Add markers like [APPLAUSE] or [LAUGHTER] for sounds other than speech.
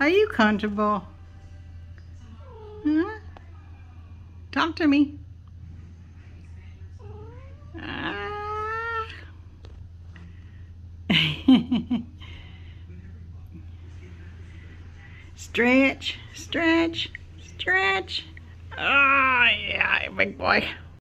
Are you comfortable? Huh? Talk to me. Ah. [LAUGHS] stretch, stretch, stretch. Oh, yeah, big boy.